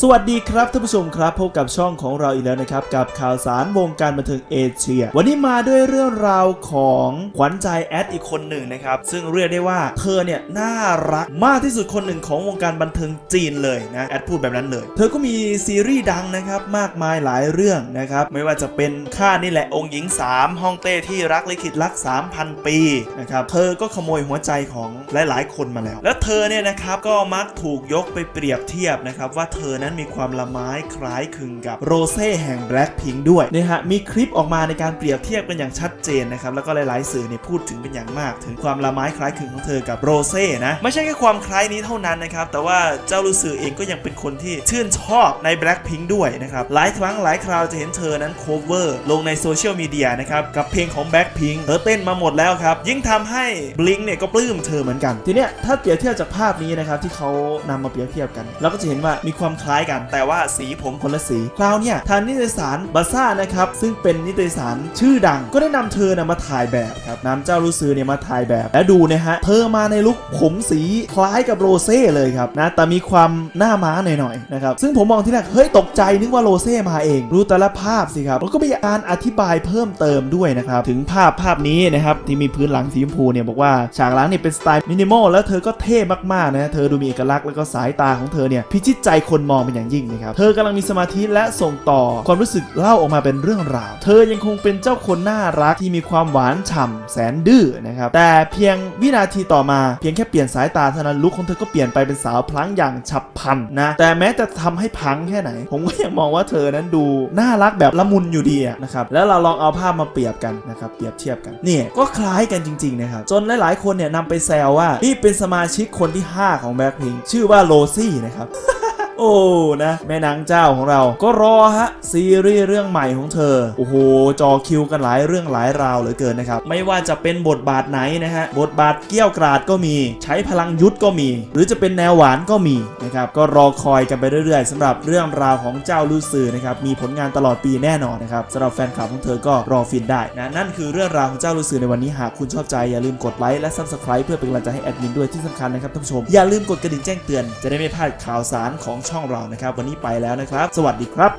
สวัสดีครับท่านผู้ชมครับพบกับช่องของเราอีกแล้วนะครับกับข่าวสารวงการบันเทิงเอเชีย วันนี้มาด้วยเรื่องราวของขวัญใจแอดอีกคนหนึ่งนะครับซึ่งเรียกได้ว่าเธอเนี่ยน่ารักมากที่สุดคนหนึ่งของวงการบันเทิงจีนเลยนะแอดพูดแบบนั้นเลย เธอก็มีซีรีส์ดังนะครับมากมายหลายเรื่องนะครับไม่ว่าจะเป็นข้านี่แหละองค์หญิง 3 ฮ่องเต้ที่รักลิขิตรัก 3,000 ปีนะครับเธอก็ขโมยหัวใจของหลาย ๆ คนมาแล้ว แล้วเธอเนี่ยนะครับก็มักถูกยกไปเปรียบเทียบนะครับว่าเธอนั้นมีความละม้ายคล้ายคลึงกับโรเซ่แห่ง Blackpink ด้วยนะฮะมีคลิปออกมาในการเปรียบเทียบกันอย่างชัดเจนนะครับแล้วก็หลายๆสื่อเนี่ยพูดถึงเป็นอย่างมาก ถึงความละม้ายคล้ายคลึงของเธอกับโรเซ่นะไม่ใช่แค่ความคล้ายนี้เท่านั้นนะครับแต่ว่าจ้าวลู่ซือเองก็ยังเป็นคนที่ชื่นชอบใน Blackpink ด้วยนะครับหลายครั้งหลายคราวจะเห็นเธอนั้น cover ลงในโซเชียลมีเดียนะครับกับเพลงของ Blackpink เธอเต้นมาหมดแล้วครับยิ่งทำให้ Blink เนี่ยก็ปลื้มเธอเหมือนกัน ทีเนี้ยถ้าเปรียบเทียบจากภาพนี้นะครับที่เขานำมาเปรียบเทียบกันเราก็จะเห็นว่ามีความคล้ายกัน แต่ว่าสีผมคนละสีคราวเนี่ยทางนิตยสารบาซ่านะครับซึ่งเป็นนิตยสารชื่อดัง ก็ได้นำเธอนะมาถ่ายแบบครับนำจ้าวลู่ซือเนี่ยมาถ่ายแบบ และดูนะฮะเธอมาในลุคผมสีคล้ายกับโรเซ่เลยครับนะแต่มีความหน้าม้าหน่อยๆนะครับซึ่งผมมองที่แรกเฮ้ยตกใจนึกว่าโรเซ่มาเองดูแต่ละภาพสิครับแล้วก็มีการอธิบายเพิ่มเติมด้วยนะครับถึงภาพภาพนี้นะครับที่มีพื้นหลังสีชมพูเนี่ยบอกว่าฉากหลังเนี่ยเป็นสไตล์มินิมอลแล้วเธอก็เท่มากๆนะเธอดูมีเอกลักษณ์แล้วก็สายตาของเธอเนี่ยพิชิตใจคนมองเป็นอย่างยิ่งนะครับ เธอกำลังมีสมาธิและส่งต่อความรู้สึกเล่าออกมาเป็นเรื่องราว เธอยังคงเป็นเจ้าคนน่ารักที่มีความหวานฉ่ำแสนดื้อนะครับ แต่เพียงวินาทีต่อมาเพียงแค่เปลี่ยนสายตาเท่านั้นลุคของเธอก็เปลี่ยนไปเป็นสาวพลังอย่างฉับพลันนะ แต่แม้จะทำให้พังแค่ไหน ผมก็ยังมองว่าเธอนั้นดูน่ารักแบบละมุนอยู่ดีนะครับ แล้วเราลองเอาภาพมาเปรียบกันนะครับ เปรียบเทียบกันเนี่ยก็คล้ายกันจริงๆนะครับ จนหลายๆคนเนี่ยนำไปแซวว่านี่เป็นสมาชิกคนที่ 5 ของแบ็คพิงชื่อว่าโรซี่นะครับ โอ้นะแม่นางเจ้าของเราก็รอฮะซีรีส์เรื่องใหม่ของเธอ โอ้โห จอคิวกันหลายเรื่องหลายราวเหลือเกินนะครับ ไม่ว่าจะเป็นบทบาทไหนนะฮะ บทบาทเกี้ยวกราดก็มี ใช้พลังยุทธก็มี หรือจะเป็นแนวหวานก็มีนะครับ ก็รอคอยกันไปเรื่อยๆสำหรับเรื่องราวของเจ้าลูซือนะครับ มีผลงานตลอดปีแน่นอนนะครับสำหรับแฟนคลับของเธอก็รอฟินได้นะ นั่นคือเรื่องราวของเจ้าลูซือในวันนี้ หากคุณชอบใจอย่าลืมกดไลค์และ subscribe เพื่อเป็นกำลังใจให้แอดมินด้วยที่สำคัญนะครับท่านผู้ชม อย่าลืมกดกระดิ่งแจ้งเตือนจะได้ไม่พลาดข่าวสารของช่องเรานะครับ วันนี้ไปแล้วนะครับ สวัสดีครับ